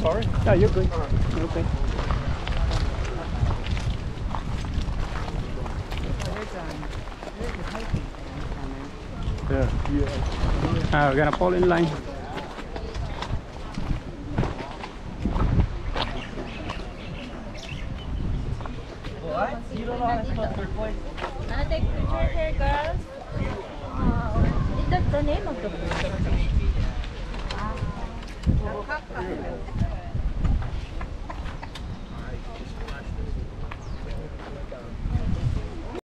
sorry. Yeah, you're good. You're okay. Yeah, yeah. Ah, we're gonna pull in line. Wanna take picture here, girls? Uh, is that the name of the book? kalk.